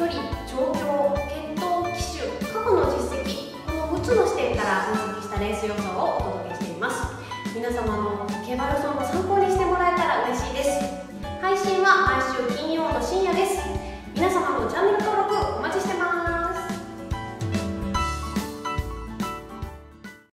距離状況血統機種過去の実績この6つの視点から分析したレース予想をお届けしています。皆様の競馬予想の参考にしてもらえたら嬉しいです。配信は毎週金曜の深夜